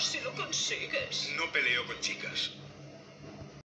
si lo consigues. No peleo con chicas.